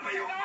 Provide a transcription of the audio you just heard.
pa yung